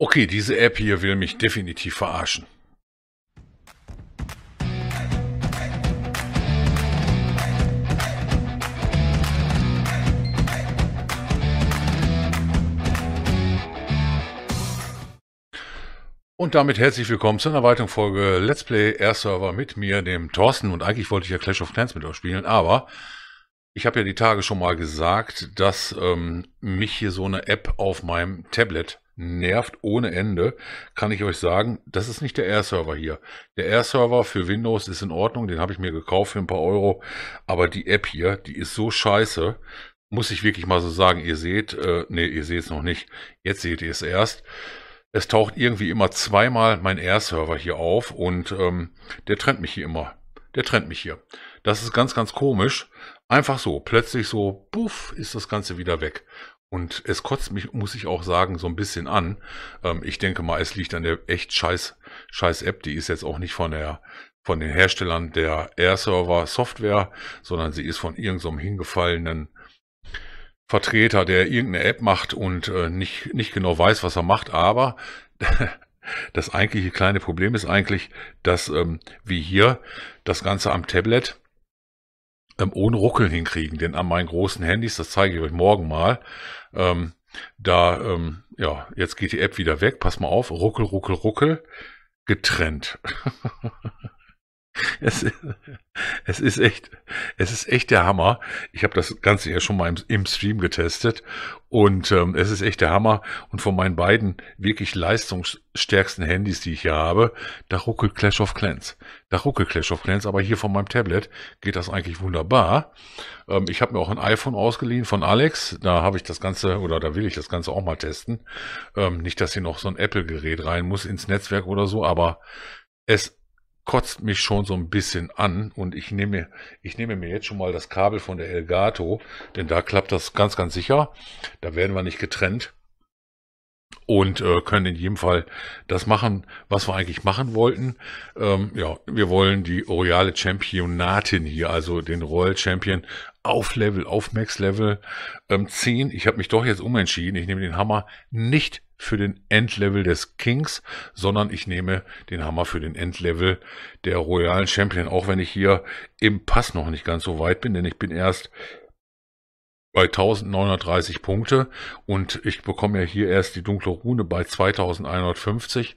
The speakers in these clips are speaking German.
Okay, diese App hier will mich definitiv verarschen. Und damit herzlich willkommen zu einer weiteren Folge Let's Play Air Server mit mir, dem Thorsten. Und eigentlich wollte ich ja Clash of Clans mit euch spielen, aber ich habe ja die Tage schon mal gesagt, dass ähm, mich hier so eine App auf meinem Tablet nervt ohne Ende, kann ich euch sagen, das ist nicht der Air-Server hier. Der Air-Server für Windows ist in Ordnung, den habe ich mir gekauft für ein paar Euro, aber die App hier, die ist so scheiße, muss ich wirklich mal so sagen, ihr seht, äh, nee, ihr seht es noch nicht, jetzt seht ihr es erst. Es taucht irgendwie immer zweimal mein Air-Server hier auf und ähm, der trennt mich hier immer. Der trennt mich hier. Das ist ganz, ganz komisch. Einfach so, plötzlich so, puff, ist das Ganze wieder weg. Und es kotzt mich, muss ich auch sagen, so ein bisschen an. Ähm, ich denke mal, es liegt an der echt scheiß, scheiß App. Die ist jetzt auch nicht von der, von den Herstellern der Air-Server Software, sondern sie ist von irgendeinem so hingefallenen Vertreter, der irgendeine App macht und äh, nicht, nicht genau weiß, was er macht, aber das eigentliche kleine Problem ist eigentlich, dass ähm, wir hier das Ganze am Tablet ähm, ohne Ruckeln hinkriegen. Denn an meinen großen Handys, das zeige ich euch morgen mal, ähm, da, ähm, ja, jetzt geht die App wieder weg, pass mal auf, ruckel, ruckel, ruckel, getrennt. es, ist echt, es ist echt der Hammer. Ich habe das Ganze ja schon mal im, im Stream getestet und ähm, es ist echt der Hammer. Und von meinen beiden wirklich leistungsstärksten Handys, die ich hier habe, da ruckelt Clash of Clans. Da ruckelt Clash of Clans, aber hier von meinem Tablet geht das eigentlich wunderbar. Ähm, ich habe mir auch ein iPhone ausgeliehen von Alex. Da habe ich das Ganze oder da will ich das Ganze auch mal testen. Ähm, nicht, dass hier noch so ein Apple-Gerät rein muss ins Netzwerk oder so, aber es kotzt mich schon so ein bisschen an und ich nehme, ich nehme mir jetzt schon mal das Kabel von der Elgato, denn da klappt das ganz, ganz sicher. Da werden wir nicht getrennt und äh, können in jedem Fall das machen, was wir eigentlich machen wollten. Ähm, ja, wir wollen die Royale Championatin hier, also den Royal Champion auf Level, auf Max Level ähm, ziehen. Ich habe mich doch jetzt umentschieden. Ich nehme den Hammer nicht für den Endlevel des Kings, sondern ich nehme den Hammer für den Endlevel der Royalen Champion, auch wenn ich hier im Pass noch nicht ganz so weit bin, denn ich bin erst bei 1930 Punkte und ich bekomme ja hier erst die dunkle Rune bei 2150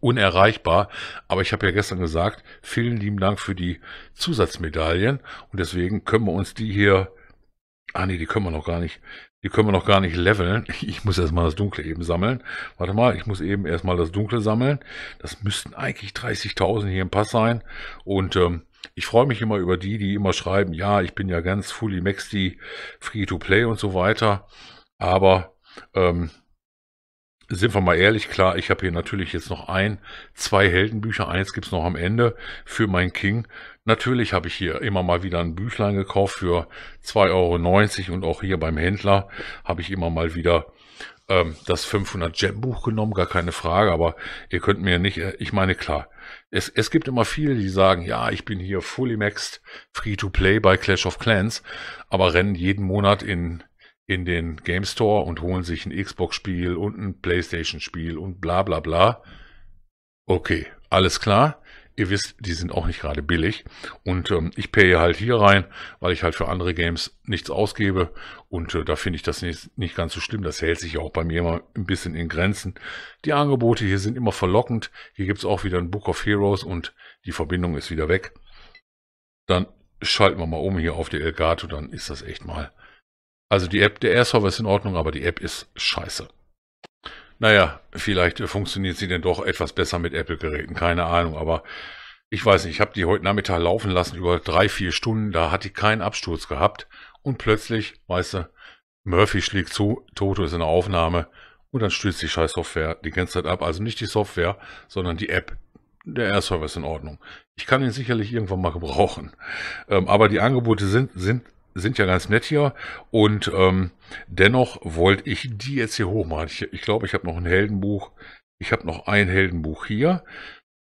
unerreichbar. Aber ich habe ja gestern gesagt, vielen lieben Dank für die Zusatzmedaillen und deswegen können wir uns die hier, ah nee, die können wir noch gar nicht, die können wir noch gar nicht leveln. Ich muss erstmal das Dunkle eben sammeln. Warte mal, ich muss eben erstmal das Dunkle sammeln. Das müssten eigentlich 30.000 hier im Pass sein. Und ähm, ich freue mich immer über die, die immer schreiben, ja, ich bin ja ganz fully maxed, free to play und so weiter. Aber ähm, sind wir mal ehrlich, klar, ich habe hier natürlich jetzt noch ein, zwei Heldenbücher, eins gibt's noch am Ende für mein King. Natürlich habe ich hier immer mal wieder ein Büchlein gekauft für 2,90 Euro und auch hier beim Händler habe ich immer mal wieder ähm, das 500 Gem Buch genommen, gar keine Frage, aber ihr könnt mir nicht, äh, ich meine klar, es, es gibt immer viele, die sagen, ja, ich bin hier fully maxed, free to play bei Clash of Clans, aber rennen jeden Monat in in den Game Store und holen sich ein Xbox-Spiel und ein PlayStation-Spiel und bla bla bla. Okay, alles klar. Ihr wisst, die sind auch nicht gerade billig. Und ähm, ich paye halt hier rein, weil ich halt für andere Games nichts ausgebe. Und äh, da finde ich das nicht, nicht ganz so schlimm. Das hält sich auch bei mir immer ein bisschen in Grenzen. Die Angebote hier sind immer verlockend. Hier gibt's auch wieder ein Book of Heroes und die Verbindung ist wieder weg. Dann schalten wir mal um hier auf die Elgato, dann ist das echt mal also die App, der Air-Server ist in Ordnung, aber die App ist scheiße. Naja, vielleicht funktioniert sie denn doch etwas besser mit Apple-Geräten, keine Ahnung, aber ich weiß nicht, ich habe die heute Nachmittag laufen lassen über drei, vier Stunden, da hat die keinen Absturz gehabt und plötzlich, weißt du, Murphy schlägt zu, Toto ist in der Aufnahme und dann stürzt die scheiß Software die ganze Zeit ab, also nicht die Software, sondern die App. Der Air-Server ist in Ordnung. Ich kann ihn sicherlich irgendwann mal gebrauchen. Ähm, aber die Angebote sind, sind sind ja ganz nett hier und ähm, dennoch wollte ich die jetzt hier hochmachen. Ich glaube, ich, glaub, ich habe noch ein Heldenbuch. Ich habe noch ein Heldenbuch hier.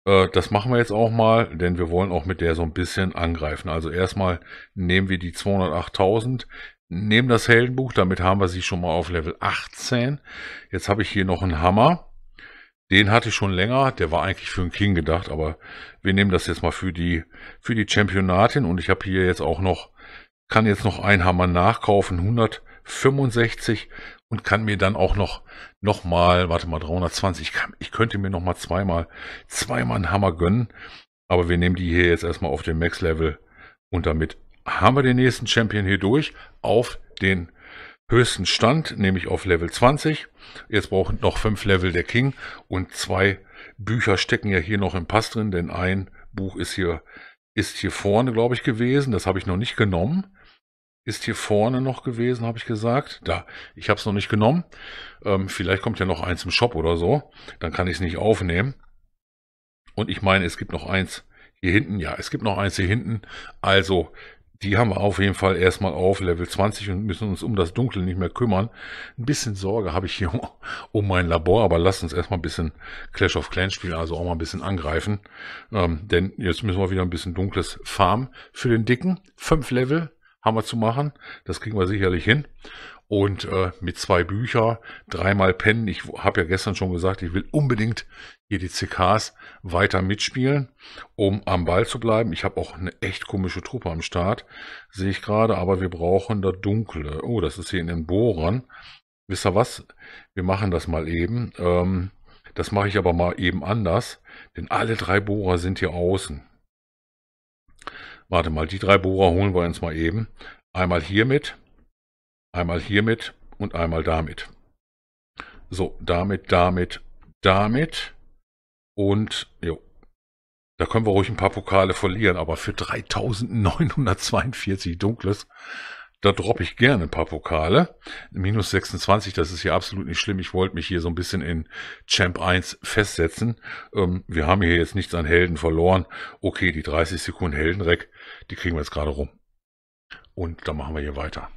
Äh, das machen wir jetzt auch mal, denn wir wollen auch mit der so ein bisschen angreifen. Also erstmal nehmen wir die 208.000. nehmen das Heldenbuch, damit haben wir sie schon mal auf Level 18. Jetzt habe ich hier noch einen Hammer. Den hatte ich schon länger, der war eigentlich für einen King gedacht, aber wir nehmen das jetzt mal für die, für die Championatin und ich habe hier jetzt auch noch, kann jetzt noch einen Hammer nachkaufen, 165 und kann mir dann auch noch, noch mal, warte mal, 320, ich, könnte mir noch mal zweimal, zweimal einen Hammer gönnen, aber wir nehmen die hier jetzt erstmal auf dem Max-Level und damit haben wir den nächsten Champion hier durch auf den höchsten Stand, nämlich auf Level 20. Jetzt brauchen noch fünf Level der King und zwei Bücher stecken ja hier noch im Pass drin, denn ein Buch ist hier, ist hier vorne, glaube ich, gewesen. Das habe ich noch nicht genommen. Ist hier vorne noch gewesen, habe ich gesagt. Da, ich habe es noch nicht genommen. Ähm, vielleicht kommt ja noch eins im Shop oder so. Dann kann ich es nicht aufnehmen. Und ich meine, es gibt noch eins hier hinten. Ja, es gibt noch eins hier hinten. Also die haben wir auf jeden Fall erstmal auf Level 20 und müssen uns um das Dunkle nicht mehr kümmern. Ein bisschen Sorge habe ich hier um mein Labor, aber lasst uns erstmal ein bisschen Clash of Clans spielen, also auch mal ein bisschen angreifen. Ähm, denn jetzt müssen wir wieder ein bisschen dunkles Farm für den Dicken. Fünf Level wir zu machen. Das kriegen wir sicherlich hin und äh, mit zwei Bücher, dreimal pennen. Ich habe ja gestern schon gesagt, ich will unbedingt hier die CKs weiter mitspielen, um am Ball zu bleiben. Ich habe auch eine echt komische Truppe am Start, sehe ich gerade, aber wir brauchen da dunkle. Oh, das ist hier in den Bohrern. Wisst ihr was? Wir machen das mal eben. Ähm, das mache ich aber mal eben anders, denn alle drei Bohrer sind hier außen. Warte mal, die drei Bohrer holen wir uns mal eben. Einmal hier mit Einmal hiermit und einmal damit. So, damit, damit, damit. Und, jo. Da können wir ruhig ein paar Pokale verlieren, aber für 3942 Dunkles, da droppe ich gerne ein paar Pokale. Minus 26, das ist ja absolut nicht schlimm. Ich wollte mich hier so ein bisschen in Champ 1 festsetzen. Ähm, wir haben hier jetzt nichts an Helden verloren. Okay, die 30 Sekunden Heldenreck, die kriegen wir jetzt gerade rum. Und dann machen wir hier weiter.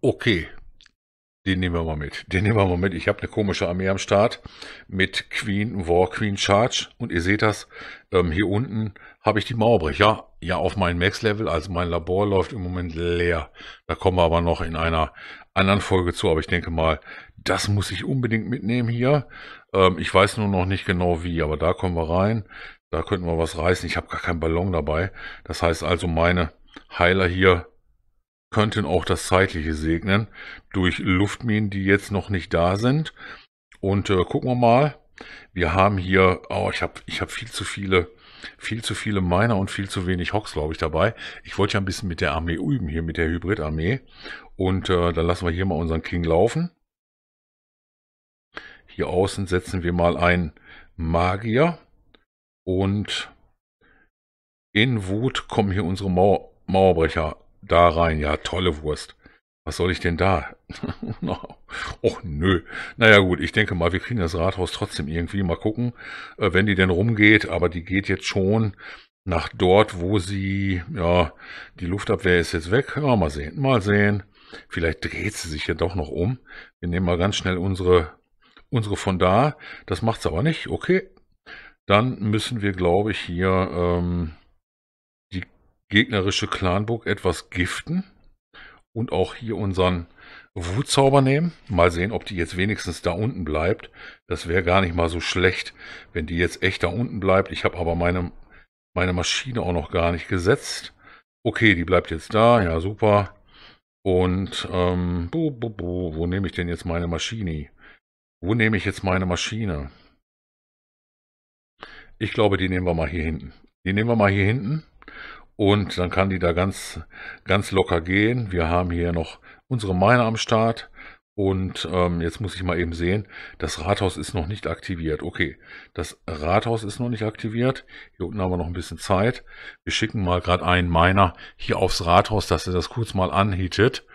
Okay, den nehmen wir mal mit. Den nehmen wir mal mit. Ich habe eine komische Armee am Start mit Queen, War, Queen Charge. Und ihr seht das, ähm, hier unten habe ich die Mauerbrecher. Ja, auf meinem Max-Level. Also mein Labor läuft im Moment leer. Da kommen wir aber noch in einer anderen Folge zu. Aber ich denke mal, das muss ich unbedingt mitnehmen hier. Ähm, ich weiß nur noch nicht genau wie, aber da kommen wir rein. Da könnten wir was reißen. Ich habe gar keinen Ballon dabei. Das heißt also, meine Heiler hier könnten auch das Zeitliche segnen durch Luftminen, die jetzt noch nicht da sind. Und äh, gucken wir mal. Wir haben hier, oh, ich habe ich hab viel zu viele, viel zu viele Miner und viel zu wenig Hocks, glaube ich, dabei. Ich wollte ja ein bisschen mit der Armee üben, hier mit der Hybrid-Armee. Und äh, dann lassen wir hier mal unseren King laufen. Hier außen setzen wir mal einen Magier. Und in Wut kommen hier unsere Mauer Mauerbrecher da rein. Ja, tolle Wurst. Was soll ich denn da? Och, nö. Naja gut, ich denke mal, wir kriegen das Rathaus trotzdem irgendwie. Mal gucken, äh, wenn die denn rumgeht. Aber die geht jetzt schon nach dort, wo sie, ja, die Luftabwehr ist jetzt weg. Ja, mal sehen, mal sehen. Vielleicht dreht sie sich ja doch noch um. Wir nehmen mal ganz schnell unsere, unsere von da. Das macht's aber nicht. Okay. Dann müssen wir, glaube ich, hier ähm, gegnerische Clanburg etwas giften und auch hier unseren Wutzauber nehmen. Mal sehen, ob die jetzt wenigstens da unten bleibt. Das wäre gar nicht mal so schlecht, wenn die jetzt echt da unten bleibt. Ich habe aber meine, meine Maschine auch noch gar nicht gesetzt. Okay, die bleibt jetzt da. Ja, super. Und ähm, bu, bu, bu, wo nehme ich denn jetzt meine Maschine? Wo nehme ich jetzt meine Maschine? Ich glaube, die nehmen wir mal hier hinten. Die nehmen wir mal hier hinten. Und dann kann die da ganz, ganz locker gehen. Wir haben hier noch unsere Mine am Start. Und ähm, jetzt muss ich mal eben sehen, das Rathaus ist noch nicht aktiviert. Okay, das Rathaus ist noch nicht aktiviert. Hier unten haben wir noch ein bisschen Zeit. Wir schicken mal gerade einen Miner hier aufs Rathaus, dass er das kurz mal anhietet,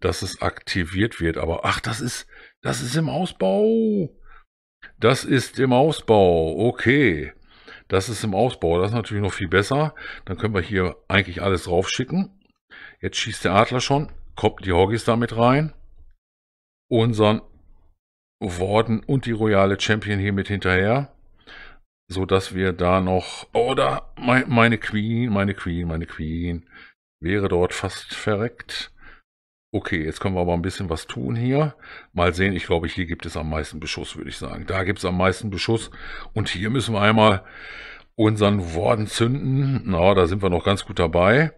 dass es aktiviert wird. Aber ach, das ist, das ist im Ausbau. Das ist im Ausbau. Okay. Das ist im Ausbau, das ist natürlich noch viel besser. Dann können wir hier eigentlich alles draufschicken. Jetzt schießt der Adler schon, kommt die Hoggies damit rein. Unseren Warden und die Royale Champion hier mit hinterher. so dass wir da noch, oh, meine Queen, meine Queen, meine Queen wäre dort fast verreckt. Okay, jetzt können wir aber ein bisschen was tun hier. Mal sehen, ich glaube, hier gibt es am meisten Beschuss, würde ich sagen. Da gibt es am meisten Beschuss. Und hier müssen wir einmal unseren Worden zünden. Na, da sind wir noch ganz gut dabei.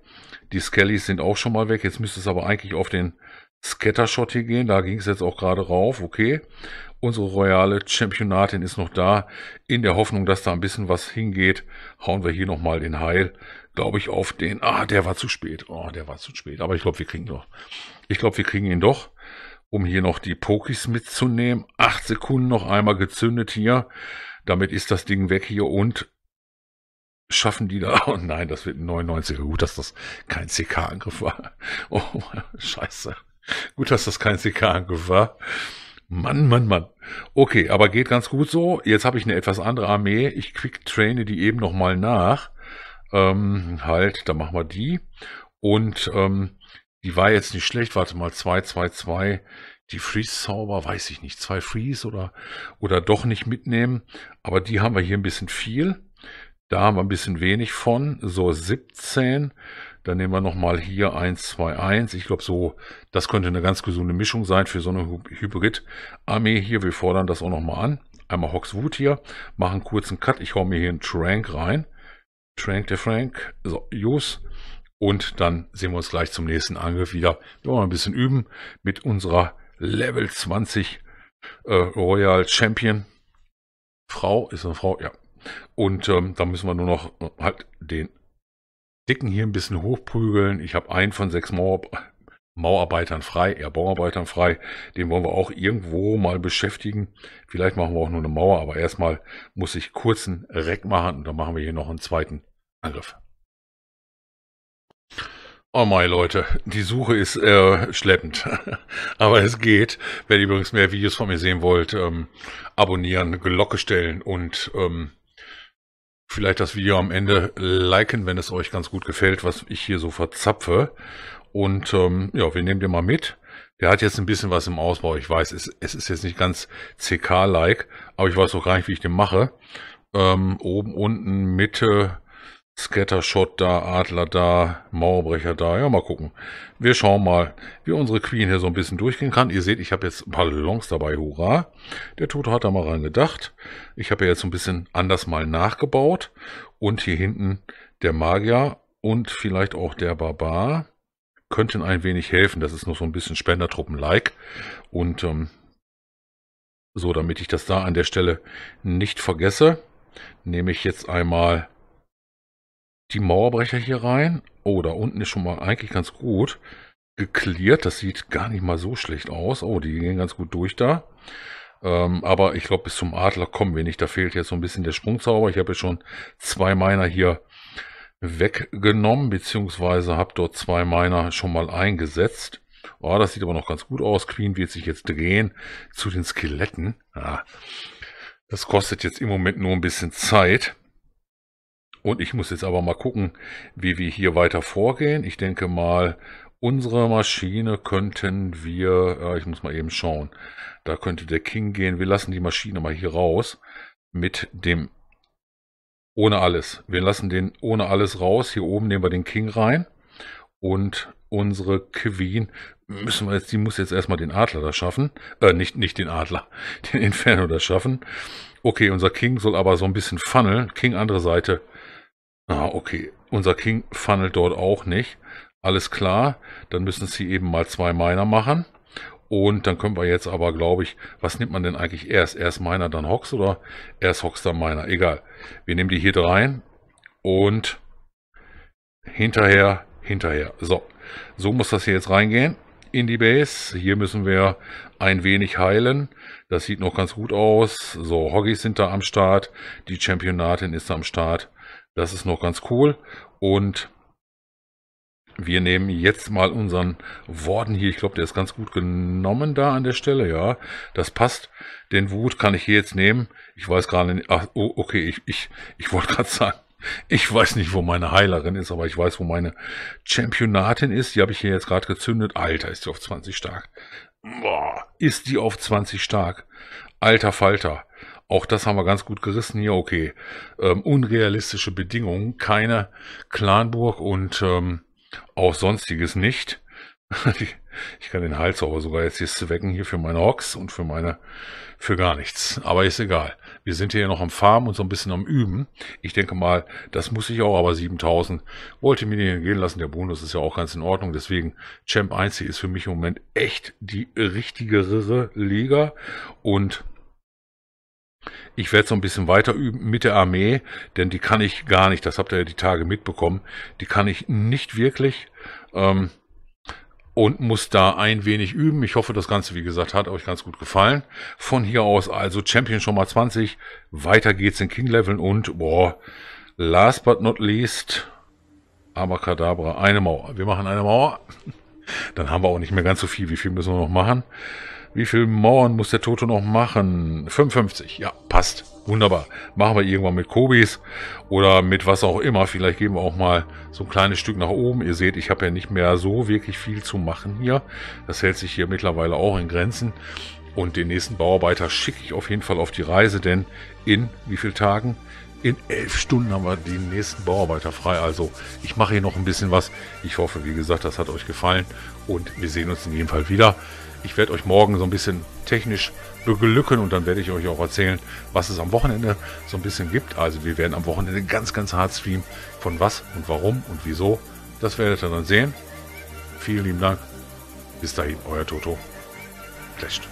Die Skellys sind auch schon mal weg. Jetzt müsste es aber eigentlich auf den Scattershot hier gehen. Da ging es jetzt auch gerade rauf. Okay. Unsere royale Championatin ist noch da. In der Hoffnung, dass da ein bisschen was hingeht, hauen wir hier nochmal den Heil glaube ich, auf den. Ah, der war zu spät. Oh, der war zu spät. Aber ich glaube, wir kriegen doch. Ich glaube, wir kriegen ihn doch, um hier noch die Pokis mitzunehmen. Acht Sekunden noch einmal gezündet hier. Damit ist das Ding weg hier und schaffen die da. Oh nein, das wird ein 99er. Gut, dass das kein CK-Angriff war. Oh, scheiße. Gut, dass das kein CK-Angriff war. Mann, Mann, Mann. Okay, aber geht ganz gut so. Jetzt habe ich eine etwas andere Armee. Ich quick traine die eben nochmal nach. Ähm, halt, da machen wir die. Und ähm, die war jetzt nicht schlecht. Warte mal, 2, 2, 2. Die Freeze-Zauber, weiß ich nicht. Zwei Freeze oder, oder doch nicht mitnehmen. Aber die haben wir hier ein bisschen viel. Da haben wir ein bisschen wenig von. So 17. Dann nehmen wir nochmal hier 1, 2, 1. Ich glaube so, das könnte eine ganz gesunde Mischung sein für so eine Hybrid-Armee hier. Wir fordern das auch nochmal an. Einmal Hogswood hier, machen kurzen Cut. Ich hau mir hier einen Trank rein. Trank der Frank, so, Jus. Und dann sehen wir uns gleich zum nächsten Angriff wieder. Wir wollen ein bisschen üben mit unserer Level 20 äh, Royal Champion. Frau, ist eine Frau, ja. Und ähm, da müssen wir nur noch halt den Dicken hier ein bisschen hochprügeln. Ich habe einen von sechs Mauer, Mauarbeitern frei, ja Bauarbeitern frei. Den wollen wir auch irgendwo mal beschäftigen. Vielleicht machen wir auch nur eine Mauer, aber erstmal muss ich kurzen Reck machen und dann machen wir hier noch einen zweiten Angriff. Oh mein Leute, die Suche ist äh, schleppend, aber es geht. Wenn ihr übrigens mehr Videos von mir sehen wollt, ähm, abonnieren, Glocke stellen und ähm, vielleicht das Video am Ende liken, wenn es euch ganz gut gefällt, was ich hier so verzapfe. Und ähm, ja, wir nehmen den mal mit. Der hat jetzt ein bisschen was im Ausbau. Ich weiß, es, es ist jetzt nicht ganz CK-like, aber ich weiß auch gar nicht, wie ich den mache. Ähm, oben, unten, Mitte, Scattershot da, Adler da, Mauerbrecher da. Ja, mal gucken. Wir schauen mal, wie unsere Queen hier so ein bisschen durchgehen kann. Ihr seht, ich habe jetzt ein paar Ballons dabei. Hurra. Der Tote hat da mal rein gedacht. Ich habe ja jetzt so ein bisschen anders mal nachgebaut. Und hier hinten der Magier und vielleicht auch der Barbar könnten ein wenig helfen. Das ist noch so ein bisschen Spendertruppen-like. Und ähm, so, damit ich das da an der Stelle nicht vergesse, nehme ich jetzt einmal die Mauerbrecher hier rein. Oh, da unten ist schon mal eigentlich ganz gut geklärt. Das sieht gar nicht mal so schlecht aus. Oh, die gehen ganz gut durch da. Ähm, aber ich glaube, bis zum Adler kommen wir nicht. Da fehlt jetzt so ein bisschen der Sprungzauber. Ich habe ja schon zwei meiner hier weggenommen, beziehungsweise habe dort zwei meiner schon mal eingesetzt. Oh, das sieht aber noch ganz gut aus. Queen wird sich jetzt drehen zu den Skeletten. Ja, das kostet jetzt im Moment nur ein bisschen Zeit. Und ich muss jetzt aber mal gucken, wie wir hier weiter vorgehen. Ich denke mal, unsere Maschine könnten wir, äh, ich muss mal eben schauen, da könnte der King gehen. Wir lassen die Maschine mal hier raus mit dem ohne alles. Wir lassen den ohne alles raus. Hier oben nehmen wir den King rein. Und unsere Queen müssen wir jetzt, die muss jetzt erstmal den Adler da schaffen. Äh, nicht, nicht den Adler, den Inferno da schaffen. Okay, unser King soll aber so ein bisschen funneln. King andere Seite. Ah, okay. Unser King funnelt dort auch nicht. Alles klar. Dann müssen sie eben mal zwei Miner machen. Und dann können wir jetzt aber, glaube ich, was nimmt man denn eigentlich erst? Erst Miner, dann Hox oder erst Hox, dann Miner? Egal. Wir nehmen die hier rein und hinterher, hinterher. So, so muss das hier jetzt reingehen in die Base. Hier müssen wir ein wenig heilen. Das sieht noch ganz gut aus. So, Hoggies sind da am Start. Die Championatin ist am Start. Das ist noch ganz cool. Und wir nehmen jetzt mal unseren Worden hier. Ich glaube, der ist ganz gut genommen da an der Stelle. Ja, das passt. Den Wut kann ich hier jetzt nehmen. Ich weiß gerade nicht. Ach, oh, okay, ich, ich, ich wollte gerade sagen, ich weiß nicht, wo meine Heilerin ist, aber ich weiß, wo meine Championatin ist. Die habe ich hier jetzt gerade gezündet. Alter, ist die auf 20 stark. Boah, ist die auf 20 stark. Alter Falter. Auch das haben wir ganz gut gerissen hier. Okay, ähm, unrealistische Bedingungen, keine Clanburg und ähm, auch sonstiges nicht. ich kann den Hals aber sogar jetzt hier zwecken hier für meine Hocks und für meine, für gar nichts. Aber ist egal. Wir sind hier noch am Farmen und so ein bisschen am Üben. Ich denke mal, das muss ich auch, aber 7000 wollte mir nicht gehen lassen. Der Bonus ist ja auch ganz in Ordnung. Deswegen Champ 1 ist für mich im Moment echt die richtigere Liga und ich werde so ein bisschen weiter üben mit der Armee, denn die kann ich gar nicht, das habt ihr ja die Tage mitbekommen, die kann ich nicht wirklich. Ähm, und muss da ein wenig üben. Ich hoffe, das Ganze, wie gesagt, hat euch ganz gut gefallen. Von hier aus also Champion schon mal 20. Weiter geht's in King Leveln und, boah, last but not least, Abracadabra, eine Mauer. Wir machen eine Mauer. Dann haben wir auch nicht mehr ganz so viel. Wie viel müssen wir noch machen? Wie viel Mauern muss der Toto noch machen? 55. Ja, passt. Wunderbar. Machen wir irgendwann mit Kobis oder mit was auch immer. Vielleicht gehen wir auch mal so ein kleines Stück nach oben. Ihr seht, ich habe ja nicht mehr so wirklich viel zu machen hier. Das hält sich hier mittlerweile auch in Grenzen. Und den nächsten Bauarbeiter schicke ich auf jeden Fall auf die Reise, denn in wie vielen Tagen? In elf Stunden haben wir den nächsten Bauarbeiter frei. Also ich mache hier noch ein bisschen was. Ich hoffe, wie gesagt, das hat euch gefallen und wir sehen uns in jedem Fall wieder. Ich werde euch morgen so ein bisschen technisch beglücken und dann werde ich euch auch erzählen, was es am Wochenende so ein bisschen gibt. Also wir werden am Wochenende ganz, ganz hart streamen. Von was und warum und wieso, das werdet ihr dann sehen. Vielen lieben Dank. Bis dahin, euer Toto. Clasht.